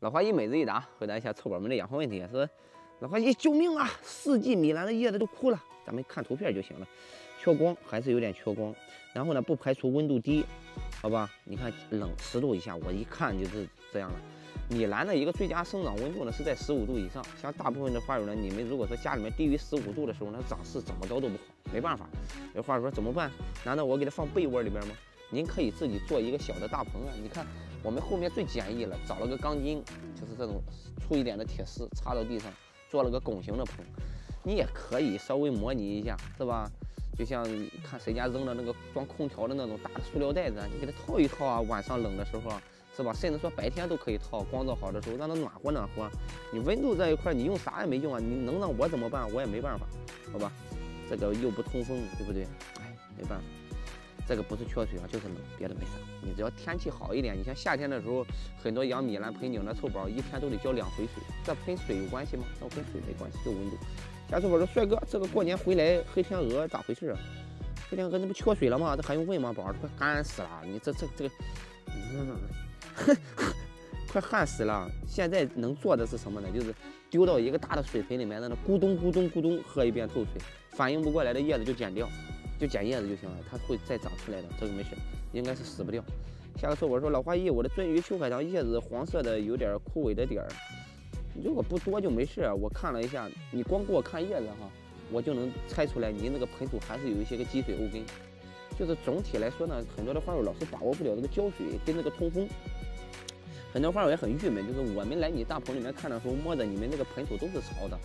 老花姨每日一答，回答一下臭宝们的养护问题。说老花姨救命啊！四季米兰的叶子都枯了，咱们看图片就行了。缺光还是有点缺光，然后呢，不排除温度低，好吧？你看冷十度以下，我一看就是这样了。米兰的一个最佳生长温度呢是在十五度以上。像大部分的花友呢，你们如果说家里面低于十五度的时候，那长势怎么着都不好，没办法。有花友说怎么办？难道我给它放被窝里边吗？您可以自己做一个小的大棚啊！你看。我们后面最简易了，找了个钢筋，就是这种粗一点的铁丝插到地上，做了个拱形的棚。你也可以稍微模拟一下，是吧？就像看谁家扔的那个装空调的那种大的塑料袋子，你给它套一套啊，晚上冷的时候，是吧？甚至说白天都可以套，光照好的时候让它暖和暖和。你温度这一块，你用啥也没用啊！你能让我怎么办？我也没办法，好吧？这个又不通风，对不对？哎，没办法。这个不是缺水啊，就是冷，别的没啥。你只要天气好一点，你像夏天的时候，很多养米兰盆景的臭宝一天都得浇两回水，这跟水有关系吗？那跟水没关系，就温度。下臭宝说：“帅哥，这个过年回来黑天鹅咋回事啊？黑天鹅那不缺水了吗？这还用问吗？宝儿快干死了，你这这这个，嗯 快旱死了。现在能做的是什么呢？就是丢到一个大的水盆里面，在那咕咚咕咚咕咚喝一遍透水，反应不过来的叶子就剪掉。”就剪叶子就行了，它会再长出来的，这个没事，应该是死不掉。下个臭宝说老花艺，我的鳟鱼秋海棠叶子黄色的，有点枯萎的点儿，如果不多就没事。我看了一下，你光给我看叶子哈，我就能猜出来你那个盆土还是有一些个积水沤根。就是总体来说呢，很多的花友老是把握不了这个浇水跟那个通风，很多花友也很郁闷，就是我们来你大棚里面看的时候，摸着你们那个盆土都是潮的。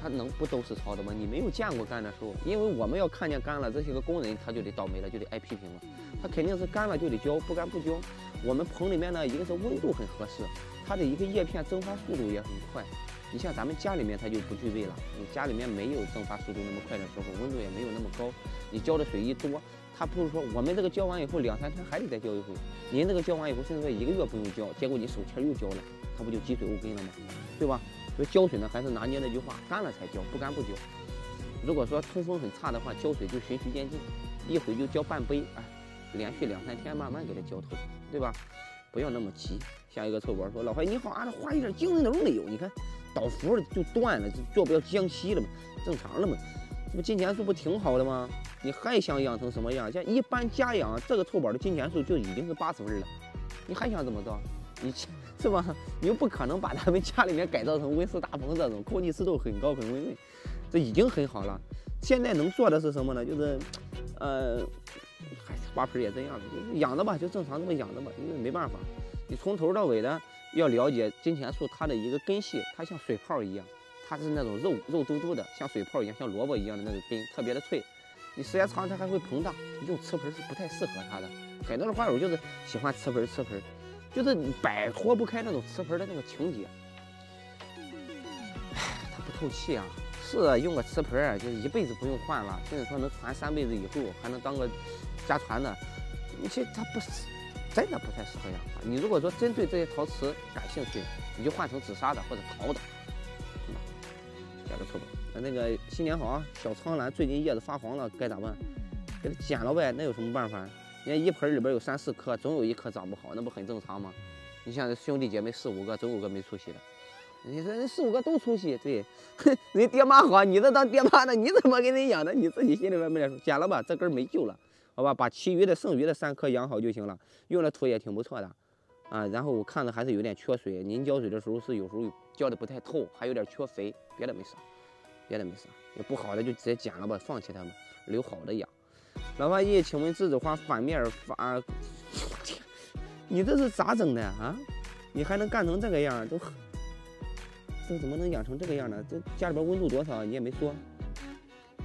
它能不都是潮的吗？你没有见过干的时候，因为我们要看见干了，这些个工人他就得倒霉了，就得挨批评了。他肯定是干了就得浇，不干不浇。我们棚里面呢，一个是温度很合适，它的一个叶片蒸发速度也很快。你像咱们家里面它就不具备了，你家里面没有蒸发速度那么快的时候，温度也没有那么高，你浇的水一多，它不是说我们这个浇完以后两三天还得再浇一回，您这个浇完以后甚至说一个月不用浇，结果你手气又浇了，它不就积水沤根了吗？对吧？所以浇水呢，还是拿捏那句话，干了才浇，不干不浇。如果说通风很差的话，浇水就循序渐进，一会就浇半杯，哎，连续两三天慢慢给它浇透，对吧？不要那么急。下一个臭宝说：“老花你好，啊，这花一点精神都没有，你看倒伏就断了，就做不了江西了嘛，正常了嘛。这不金钱树不挺好的吗？你还想养成什么样？像一般家养这个臭宝的金钱树就已经是八十分了，你还想怎么着？你？”是吧？你又不可能把他们家里面改造成温室大棚这种，空气湿度很高很温润，这已经很好了。现在能做的是什么呢？就是，呃，嗨，花盆也这样，就养着吧，就正常这么养着吧，因为没办法，你从头到尾的要了解金钱树它的一个根系，它像水泡一样，它是那种肉肉嘟嘟的，像水泡一样，像萝卜一样的那个根，特别的脆。你时间长它还会膨大，用瓷盆是不太适合它的。很多的花友就是喜欢瓷盆瓷盆。就是你摆脱不开那种瓷盆的那个情节，唉，它不透气啊。是啊，用个瓷盆就是一辈子不用换了，甚至说能传三辈子以后还能当个家传的。其实它不是真的不太适合养花。你如果说真对这些陶瓷感兴趣，你就换成紫砂的或者陶的，是吧？加个错吧。那那个新年好啊，小苍兰最近叶子发黄了，该咋办？给它剪了呗，那有什么办法？你看一盆里边有三四颗，总有一颗长不好，那不很正常吗？你像兄弟姐妹四五个，总有个没出息的。你说人四五个都出息，对，哼人爹妈好，你这当爹妈的，你怎么给人养的？你自己心里边没点数。剪了吧，这根没救了，好吧，把其余的剩余的三颗养好就行了。用的土也挺不错的，啊，然后我看着还是有点缺水，您浇水的时候是有时候浇的不太透，还有点缺肥，别的没啥，别的没啥，不好的就直接剪了吧，放弃它们，留好的养。老花姨，请问栀子花反面发，你这是咋整的啊？你还能干成这个样？都这怎么能养成这个样呢？这家里边温度多少？你也没说，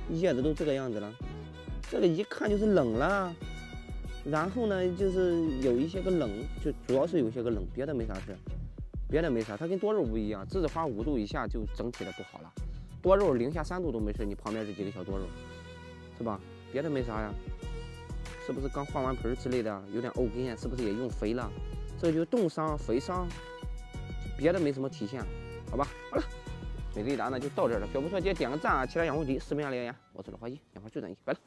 叶子都这个样子了，这个一看就是冷了。然后呢，就是有一些个冷，就主要是有些个冷，别的没啥事，别的没啥。它跟多肉不一样，栀子花五度以下就整体的不好了，多肉零下三度都没事。你旁边这几个小多肉，是吧？别的没啥呀，是不是刚换完盆之类的，有点沤根，是不是也用肥了？这就冻伤、肥伤，别的没什么体现，好吧？好了，每日一答呢就到这了，小不说，记得点个赞啊！其他养护题视频下留言，我是老花姨，养花就等你，拜了。